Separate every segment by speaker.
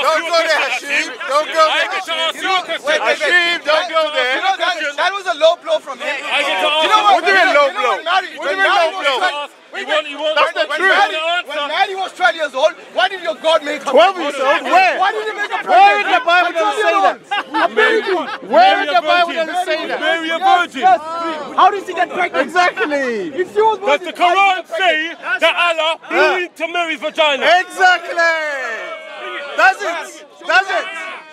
Speaker 1: ask
Speaker 2: Don't go there, Hashim.
Speaker 1: Hashim.
Speaker 2: Don't go there, Hashim.
Speaker 1: ask you a question.
Speaker 2: Wait, wait, wait. Don't go there.
Speaker 3: You know, that, that was a low blow from him.
Speaker 1: I get to ask
Speaker 3: You know what?
Speaker 2: What do you mean low blow? What do you mean low
Speaker 3: was
Speaker 2: blow?
Speaker 3: trying-
Speaker 1: You want, you want,
Speaker 2: That's the
Speaker 3: when
Speaker 2: truth.
Speaker 3: Mary,
Speaker 1: The
Speaker 3: when
Speaker 1: answer.
Speaker 3: Mary was 12 years old, why did your God make her
Speaker 2: 12 years old? Where?
Speaker 3: Why did he make her
Speaker 2: Where in the Bible does it say that?
Speaker 3: old. A baby.
Speaker 2: Where in the Bible does it say that?
Speaker 1: Mary a
Speaker 3: Yes,
Speaker 1: virgin.
Speaker 3: yes. How did she get pregnant?
Speaker 2: Exactly.
Speaker 3: If she was
Speaker 1: Does the Quran say that Allah blew into Mary's vagina?
Speaker 2: Exactly. Does it? Does it?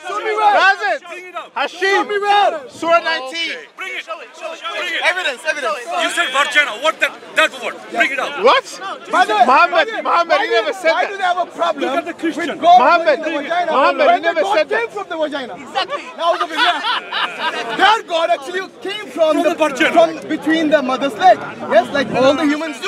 Speaker 3: Show me where.
Speaker 2: Does it? Hashim. Surah 19.
Speaker 1: Bring it. Bring it.
Speaker 3: Evidence, evidence.
Speaker 1: You said vagina. What that, that word? Bring it out.
Speaker 2: What?
Speaker 3: Brother,
Speaker 2: Muhammad, Muhammad,
Speaker 3: why
Speaker 2: he
Speaker 3: do-
Speaker 2: never said
Speaker 3: Why do they have a problem
Speaker 1: Look at the Christian.
Speaker 3: with God
Speaker 2: Muhammad,
Speaker 3: the vagina
Speaker 2: Muhammad,
Speaker 3: when
Speaker 2: he never
Speaker 3: God
Speaker 2: said
Speaker 3: came from the vagina? Exactly. Now the Their God actually came from, the,
Speaker 1: vagina.
Speaker 3: from between the mother's leg. Yes, like all the humans do.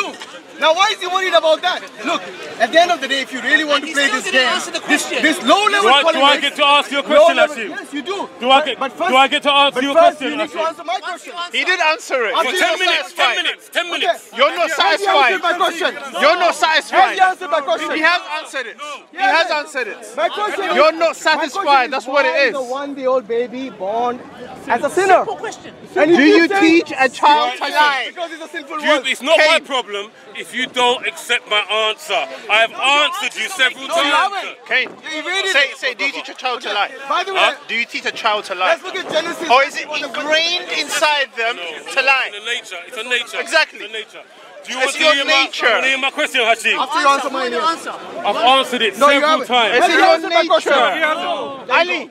Speaker 3: Now why is he worried about that? Look, at the end of the day, if you really want to play this game, this, this low level
Speaker 1: Do I, do I get to ask you a question,
Speaker 3: level- Yes, you do.
Speaker 1: Do I get,
Speaker 3: but first,
Speaker 1: do I get to ask you a question,
Speaker 3: you need to answer my question.
Speaker 2: He did answer it.
Speaker 1: For 10
Speaker 3: your
Speaker 1: minutes, 10 minutes, 10 minutes.
Speaker 2: You're not
Speaker 3: Has he answered
Speaker 2: satisfied.
Speaker 3: my question?
Speaker 2: You're not
Speaker 3: Has he
Speaker 2: satisfied.
Speaker 3: answered my question?
Speaker 2: He has answered it. He has answered it.
Speaker 3: My question
Speaker 2: You're not satisfied. That's what it is. why.
Speaker 3: The one-day-old baby born as a sinner. Simple And
Speaker 2: Do you teach a child to lie?
Speaker 3: Because it's a sinful
Speaker 1: You,
Speaker 3: world.
Speaker 1: it's not my
Speaker 2: Kane.
Speaker 1: problem if you don't accept my answer. I have answered you several
Speaker 3: No,
Speaker 1: times.
Speaker 3: haven't.
Speaker 2: Kane,
Speaker 3: You read it.
Speaker 2: say, say, do you teach a child to lie?
Speaker 3: By the way,
Speaker 1: Huh?
Speaker 2: Do you teach a child to lie?
Speaker 3: let's look at Genesis.
Speaker 2: Or is it ingrained inside them to lie?
Speaker 1: It's a nature. It's a nature.
Speaker 2: Exactly.
Speaker 1: It's a nature. Do you
Speaker 2: It's
Speaker 1: want to
Speaker 2: your
Speaker 1: hear
Speaker 2: nature.
Speaker 1: My, want to hear my question, Hashim?
Speaker 3: After you answer mine, yes.
Speaker 1: I've answered it
Speaker 3: No,
Speaker 1: several times.
Speaker 2: It's
Speaker 3: Has
Speaker 2: in
Speaker 3: he
Speaker 2: your
Speaker 3: answered my
Speaker 2: nature. Ali,
Speaker 1: You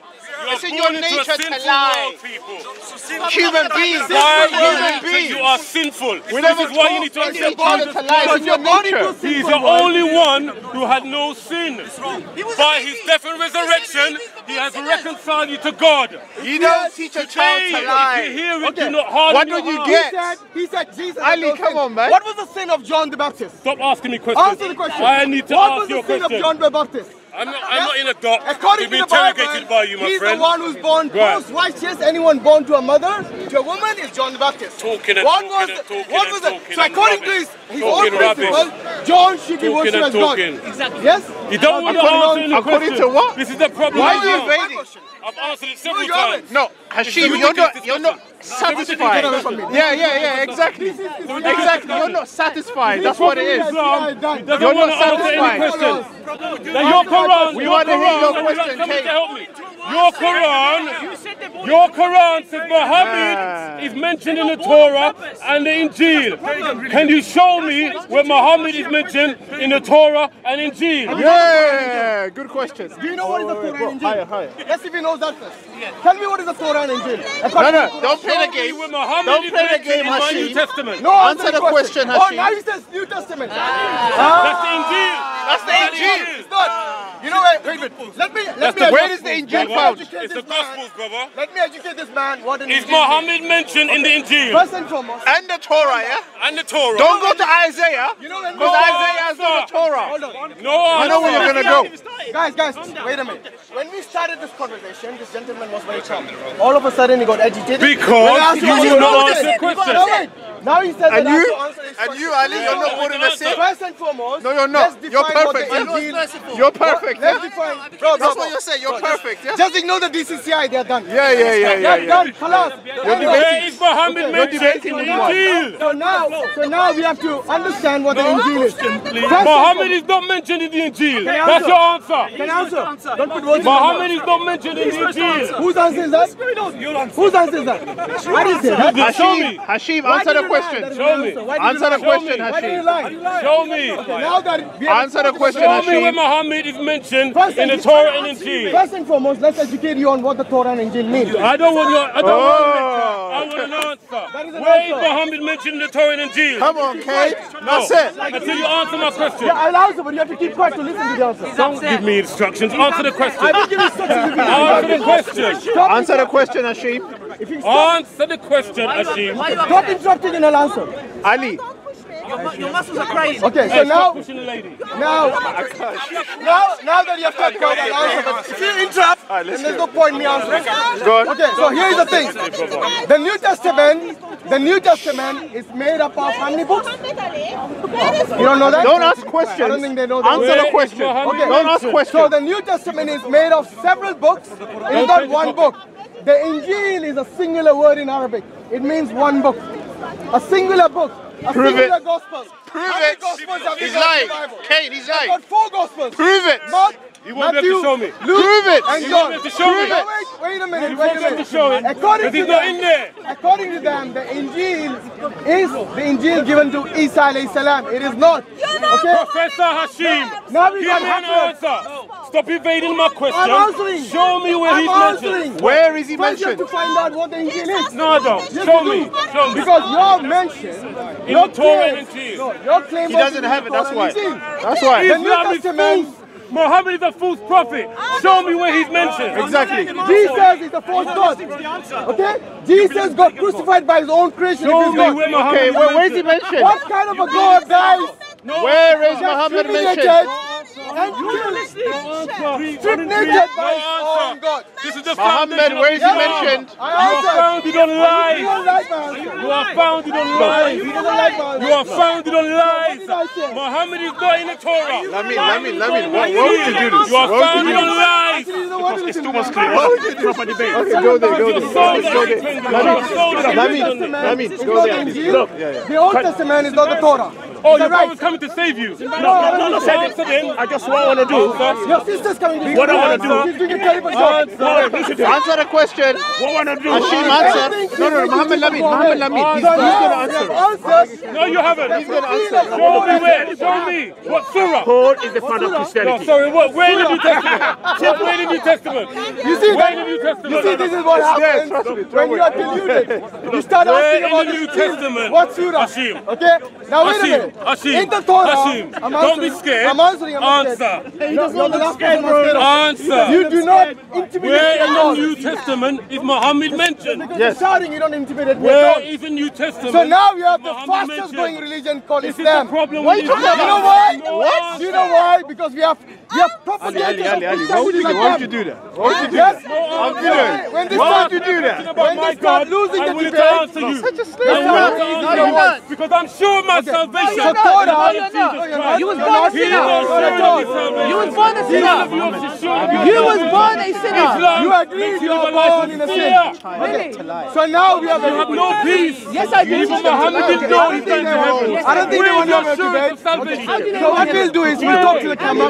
Speaker 2: it's in your
Speaker 1: born into a
Speaker 2: nature to lie.
Speaker 1: world.
Speaker 2: Human beings.
Speaker 1: By
Speaker 2: Human beings.
Speaker 1: you are sinful.
Speaker 2: We
Speaker 1: This
Speaker 2: never
Speaker 1: is why you need to accept
Speaker 2: to lie. It's in your nature.
Speaker 1: He is the only one who had no sin. By his death and resurrection, he has reconciled you to God.
Speaker 2: You don't teach a child to
Speaker 1: if you
Speaker 2: lie.
Speaker 1: hear it,
Speaker 3: Okay.
Speaker 1: do not harden
Speaker 2: What
Speaker 1: your
Speaker 2: do you
Speaker 1: heart.
Speaker 3: He
Speaker 2: get?
Speaker 3: said, he said Jesus.
Speaker 2: Ali, come on, man.
Speaker 3: What was the sin of John the Baptist?
Speaker 1: Stop asking me questions.
Speaker 3: Answer the question.
Speaker 1: I need to
Speaker 3: what
Speaker 1: ask
Speaker 3: was the sin
Speaker 1: question.
Speaker 3: of John the Baptist?
Speaker 1: I'm not, I'm not in a dock
Speaker 3: According
Speaker 1: to be
Speaker 3: to the Bible,
Speaker 1: by you, my
Speaker 3: he's
Speaker 1: friend.
Speaker 3: the one who's born
Speaker 1: Go
Speaker 3: post-righteous. Anyone born to a mother, to a woman, is John the Baptist.
Speaker 1: Talking and
Speaker 3: what
Speaker 1: talking
Speaker 3: was
Speaker 1: and talking
Speaker 3: what
Speaker 1: and
Speaker 3: was the, so
Speaker 1: and
Speaker 3: according to
Speaker 1: rubbish.
Speaker 3: his, his own
Speaker 1: Talking rubbish.
Speaker 3: principles, John should be worshipped
Speaker 1: and
Speaker 3: as God. Exactly. Yes?
Speaker 1: You don't want to
Speaker 3: According
Speaker 1: answer
Speaker 3: on-
Speaker 1: any
Speaker 2: according to what?
Speaker 1: This is the problem.
Speaker 2: Why are you
Speaker 1: now.
Speaker 2: evading?
Speaker 1: I've answered it several times.
Speaker 2: No, Hashim, you're not, you're not satisfied. Yeah, yeah, yeah, exactly. Exactly, you're not satisfied. That's what it is.
Speaker 1: Islam,
Speaker 2: You're not
Speaker 1: to answer any
Speaker 2: satisfied.
Speaker 1: your Quran,
Speaker 2: We wanna hear your question,
Speaker 1: somebody
Speaker 2: Kate.
Speaker 1: help me. Your Quran, your Quran says Muhammad is mentioned in the Torah and the Injil. Can you show me where Muhammad is mentioned in the Torah and Injil?
Speaker 2: Yeah, good question.
Speaker 3: Do you know what is the Torah and
Speaker 2: Higher,
Speaker 3: Injil?
Speaker 2: higher.
Speaker 3: Let's see if he knows that first. Tell me what is the Torah and Injil.
Speaker 2: No, no, don't play the game.
Speaker 1: where Muhammad
Speaker 2: Don't play the game,
Speaker 1: in my
Speaker 2: Hashim.
Speaker 1: New Testament.
Speaker 3: No,
Speaker 2: Answer the question, Hashim.
Speaker 3: Oh,
Speaker 2: Hashim.
Speaker 3: now he says New Testament. Ah.
Speaker 1: That's the Injil.
Speaker 2: That's the Injil.
Speaker 3: It's not. You know, what? wait, wait. Let me, let
Speaker 1: That's
Speaker 3: me
Speaker 1: the
Speaker 2: Where is the
Speaker 3: educate-
Speaker 2: Injil
Speaker 3: let
Speaker 2: found?
Speaker 1: It's the
Speaker 3: this man.
Speaker 1: Gospels, brother.
Speaker 3: Let me educate this man what an
Speaker 1: Is
Speaker 3: Injil.
Speaker 1: Muhammad mentioned in the Injil
Speaker 3: First and foremost,
Speaker 2: And the Torah, yeah?
Speaker 1: and the Torah?
Speaker 2: Don't go to Isaiah.
Speaker 3: you know when
Speaker 2: Because
Speaker 3: we-
Speaker 2: Isaiah has got the Torah.
Speaker 3: Hold on.
Speaker 1: No
Speaker 2: I know where you're gonna go.
Speaker 3: Guys, guys, wait a minute. When we started this conversation, this gentleman was very calm. All of a sudden, he got agitated.
Speaker 1: Because
Speaker 3: When I asked
Speaker 1: you
Speaker 3: him,
Speaker 1: will not
Speaker 3: "Wait,
Speaker 1: answer questions."
Speaker 3: No, wait. Now he says
Speaker 2: And
Speaker 3: that I have
Speaker 2: you,
Speaker 3: to answer his
Speaker 2: and you,
Speaker 3: question.
Speaker 2: Ali, you're not putting the same.
Speaker 3: First and foremost,
Speaker 2: No, you're not. You're
Speaker 3: define what
Speaker 2: perfect.
Speaker 3: the
Speaker 2: yeah?
Speaker 3: Injil-
Speaker 2: You're perfect.
Speaker 3: Let's
Speaker 2: yeah?
Speaker 3: define. Bro,
Speaker 2: That's
Speaker 3: bro,
Speaker 2: what you're saying. You're perfect. Yeah.
Speaker 3: Just ignore the DCCI, they're done.
Speaker 2: Yeah, yeah, yeah, yeah,
Speaker 3: They're done. Khalas.
Speaker 1: Where is Muhammad mentioned
Speaker 2: debating
Speaker 1: in the
Speaker 2: with.
Speaker 1: Injil?
Speaker 3: So now, so now we have to understand what the Injil is. First and
Speaker 1: Muhammad is not mentioned in the Injil. That's your answer.
Speaker 3: Can I answer? Don't put words in my mouth.
Speaker 1: Muhammad is not mentioned in the Injil.
Speaker 3: Whose answer is that? Whose answer is that? I didn't that.
Speaker 2: Hashim, Hashim, answer the
Speaker 3: you lie?
Speaker 2: Question.
Speaker 1: Show me.
Speaker 3: answer. Why did you
Speaker 2: Answer the question,
Speaker 3: Why did you
Speaker 2: Hashim.
Speaker 1: Show me.
Speaker 3: Now that we have
Speaker 2: Answer the question,
Speaker 1: Show me where
Speaker 2: Hashim.
Speaker 1: Muhammad is mentioned in the
Speaker 3: and-
Speaker 1: Torah and Injil.
Speaker 3: First and foremost, let's educate you on what the Torah and Injil mean.
Speaker 1: I don't want your. I don't
Speaker 2: Oh.
Speaker 1: want a lecture. I want an answer.
Speaker 3: That is an
Speaker 1: Where is
Speaker 3: answer.
Speaker 1: Muhammad mentioned the Torah and Injil?
Speaker 2: Come on, Kate.
Speaker 1: No.
Speaker 2: That's it.
Speaker 1: Until you answer my question.
Speaker 3: Yeah, I'll answer, but you have to keep quiet to listen to the answer.
Speaker 1: Don't give me instructions. Answer the question.
Speaker 3: I
Speaker 1: question.
Speaker 3: will give instructions if you
Speaker 1: Answer the question.
Speaker 3: Stop,
Speaker 2: Answer the question, Hashim.
Speaker 3: if you stop,
Speaker 1: Answer the question, Hashim.
Speaker 3: stop interrupting and I'll answer.
Speaker 2: Ali.
Speaker 4: Your muscles are crazy.
Speaker 3: Okay, so
Speaker 1: Hey,
Speaker 3: now,
Speaker 1: pushing the lady.
Speaker 3: now, now, now that you have kept quiet, I'll answer. But if you interrupt, then there's no point in me answering.
Speaker 2: Good.
Speaker 3: Okay, so here's the thing. The New Testament the New Testament is made up of how many books? You don't know that?
Speaker 2: Don't ask questions.
Speaker 3: I don't think they know that.
Speaker 2: Answer the question.
Speaker 1: Muhammad
Speaker 2: Don't ask questions.
Speaker 3: So the New Testament is made of several books. It's not one book. The Injil is a singular word in Arabic. It means one book. A singular book. A
Speaker 2: Prove
Speaker 3: singular
Speaker 2: it.
Speaker 3: gospel.
Speaker 2: Prove
Speaker 3: How
Speaker 2: it.
Speaker 3: gospels have we
Speaker 2: He's
Speaker 3: got in
Speaker 2: lying. Kane, he's
Speaker 3: We've got four gospels.
Speaker 2: Prove it.
Speaker 3: Mark,
Speaker 1: You won't be able to
Speaker 3: Matthew,
Speaker 1: show me.
Speaker 3: Luke,
Speaker 2: Prove it.
Speaker 3: and
Speaker 1: You
Speaker 3: John.
Speaker 1: won't be able to show me.
Speaker 3: No, wait, wait a minute.
Speaker 1: You
Speaker 3: Wait
Speaker 1: won't
Speaker 3: a minute.
Speaker 1: to show it.
Speaker 3: According to them,
Speaker 1: in there.
Speaker 3: according to them, the Injil is the Injil given to Isa alayhi salam. It is not. Okay.
Speaker 1: Professor Hashim,
Speaker 3: Now we
Speaker 1: give
Speaker 3: got
Speaker 1: me an answer. Stop evading my question.
Speaker 3: I'm answering.
Speaker 1: Show me where
Speaker 3: I'm
Speaker 1: he's
Speaker 3: answering.
Speaker 1: mentioned.
Speaker 2: Where is he
Speaker 3: First, you have
Speaker 2: mentioned?
Speaker 3: to find out what the Injil is.
Speaker 1: No, I don't.
Speaker 3: Yes,
Speaker 1: Show me.
Speaker 3: do.
Speaker 1: Show me.
Speaker 3: Because your mention,
Speaker 1: In
Speaker 3: your
Speaker 1: the Torah
Speaker 3: claim,
Speaker 1: and Injil.
Speaker 3: no, your claim
Speaker 2: He doesn't have it, that's why.
Speaker 3: and Injil.
Speaker 2: That's why.
Speaker 3: The New
Speaker 1: Islam is
Speaker 3: Testament-
Speaker 1: false. Muhammad is a false prophet. Show me where he's mentioned.
Speaker 2: Exactly.
Speaker 3: Jesus is the false God. Okay? Jesus got crucified by his own creation.
Speaker 1: Show me where Muhammad
Speaker 2: Okay, where, where is he
Speaker 1: mentioned.
Speaker 2: mentioned?
Speaker 3: What kind of a God dies?
Speaker 2: Where is
Speaker 3: just
Speaker 2: Muhammad mentioned?
Speaker 3: And killed, stripped
Speaker 1: No
Speaker 3: naked by his
Speaker 1: oh,
Speaker 3: answer. God?
Speaker 1: This is the
Speaker 2: Muhammad, where is he mentioned?
Speaker 1: You are
Speaker 3: answered.
Speaker 1: founded on
Speaker 3: You don't
Speaker 1: lies.
Speaker 3: like my answer.
Speaker 1: You are founded on lies.
Speaker 3: You don't like my answer.
Speaker 1: You are founded on lies.
Speaker 3: did I?
Speaker 1: Muhammad is not in the Torah.
Speaker 2: Lamin, Lamin, Lamin, why,
Speaker 1: Muhammad
Speaker 2: why
Speaker 1: is
Speaker 2: would you do this?
Speaker 1: You are
Speaker 2: Why would you
Speaker 1: founded
Speaker 2: do
Speaker 1: on
Speaker 2: this?
Speaker 1: lies.
Speaker 3: Actually, you don't want to listen to me.
Speaker 2: Why would you do this? Okay, go there, go there.
Speaker 1: soul
Speaker 2: Go there.
Speaker 1: independent.
Speaker 2: Lamin,
Speaker 1: Your soul is
Speaker 2: Lamin,
Speaker 1: independent.
Speaker 2: Lamin, go there.
Speaker 3: the The Old Testament is not the Torah.
Speaker 1: Oh,
Speaker 3: Is
Speaker 1: your
Speaker 3: right?
Speaker 1: brother's coming to save you.
Speaker 3: No, no, no, no.
Speaker 5: I just what I want to do.
Speaker 3: Your sister's coming to
Speaker 5: What I wanna do-
Speaker 3: She's doing a terrible job.
Speaker 5: No, listen to me.
Speaker 2: Answer the question.
Speaker 5: What I want to do.
Speaker 2: Hashim, answer. No, no, no, Muhammad
Speaker 3: doing
Speaker 2: Lamin,
Speaker 3: is.
Speaker 2: Muhammad Lamin. He's, he's gonna answer.
Speaker 3: we have answered.
Speaker 1: No, you haven't.
Speaker 2: He's gonna answer.
Speaker 1: Show me where. Show me. What surah?
Speaker 5: Paul is the father of Christianity.
Speaker 1: No, sorry. What? Where in the New Testament? Where in the New Testament.
Speaker 3: You see,
Speaker 1: Where in the
Speaker 3: that,
Speaker 1: New
Speaker 3: you see, this is what happens when you are deluded. You start asking
Speaker 1: in
Speaker 3: about
Speaker 1: the New. Testament?
Speaker 3: What surah?
Speaker 1: Hashim.
Speaker 3: Okay, now wait a minute.
Speaker 1: Hashim,
Speaker 3: In the Torah,
Speaker 1: Hashim, don't be scared.
Speaker 3: I'm answering. I'm not
Speaker 1: Answer.
Speaker 3: scared. No, you're the last person scared of.
Speaker 1: Answer.
Speaker 3: You do not intimidate
Speaker 1: Where
Speaker 3: me
Speaker 1: in the. New Testament is Muhammad mentioned?
Speaker 3: Because you're shouting, you don't intimidate me
Speaker 1: Where
Speaker 3: all.
Speaker 1: is the New Testament?
Speaker 3: So now we have the
Speaker 1: Muhammad
Speaker 3: fastest
Speaker 1: mentioned?
Speaker 3: growing religion called
Speaker 1: This is
Speaker 3: Islam.
Speaker 1: the problem
Speaker 3: Why
Speaker 1: with
Speaker 3: you talking
Speaker 1: Islam.
Speaker 3: about? You know why?
Speaker 1: No
Speaker 3: What?
Speaker 1: answer.
Speaker 3: You know why? Because we have we have
Speaker 2: Ali,
Speaker 3: propagators
Speaker 2: Ali, Ali,
Speaker 3: of
Speaker 2: Ali, why would you,
Speaker 3: Christianity
Speaker 2: why
Speaker 3: like
Speaker 2: would you
Speaker 3: them.
Speaker 2: do that? Why would you do
Speaker 3: Yes.
Speaker 2: that?
Speaker 1: No
Speaker 2: I'm
Speaker 1: answer.
Speaker 2: good.
Speaker 3: When they
Speaker 2: Why
Speaker 3: start,
Speaker 2: would you do that?
Speaker 1: About
Speaker 3: when
Speaker 1: my
Speaker 3: they start
Speaker 1: God,
Speaker 3: losing
Speaker 1: I'm
Speaker 3: the
Speaker 1: willing
Speaker 3: debate,
Speaker 1: to answer you.
Speaker 2: Such a
Speaker 1: I'm
Speaker 2: slave.
Speaker 1: willing to
Speaker 3: No,
Speaker 1: answer
Speaker 3: no,
Speaker 1: you.
Speaker 3: you're not.
Speaker 1: Because I'm sure my salvation
Speaker 3: So Torah,
Speaker 1: is
Speaker 3: no,
Speaker 1: in Jesus
Speaker 3: you're not.
Speaker 1: Christ.
Speaker 3: You was
Speaker 1: He
Speaker 3: born a
Speaker 1: is
Speaker 3: sinner.
Speaker 1: Sure
Speaker 3: You're
Speaker 1: of
Speaker 3: not.
Speaker 1: his.
Speaker 4: You was born a sinner.
Speaker 1: of you is sure of your
Speaker 4: You was born a sinner.
Speaker 3: You agree you
Speaker 1: live
Speaker 3: are
Speaker 1: a life
Speaker 3: born in a
Speaker 1: fear.
Speaker 3: sin. Okay. So now we have
Speaker 1: You have no peace.
Speaker 4: Yes, I do.
Speaker 1: Even Muhammad didn't know he's going to heaven.
Speaker 3: I don't think they
Speaker 1: Where
Speaker 3: want
Speaker 1: is
Speaker 3: to have a debate. So what we'll do is we'll talk to the camera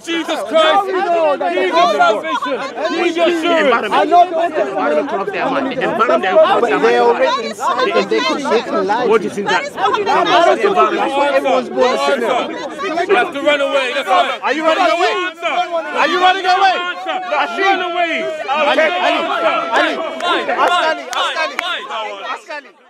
Speaker 1: in Jesus Christ.
Speaker 3: we know that
Speaker 1: He's
Speaker 3: the
Speaker 1: your
Speaker 3: Torah-
Speaker 1: salvation. He's your assurance.
Speaker 3: I know the Old Testament.
Speaker 5: Environment corrupt their mind. The environment they
Speaker 2: They
Speaker 5: corrupt
Speaker 2: already. They can, they can lie.
Speaker 5: What is in that?
Speaker 1: That's why everyone's born a sinner. You have to run away. That's why.
Speaker 2: Are you running away? Are you running away?
Speaker 1: Answer. Run away.
Speaker 2: Ali, Ali, Ask Ali, ask Ali, ask Ali. Ask Ali.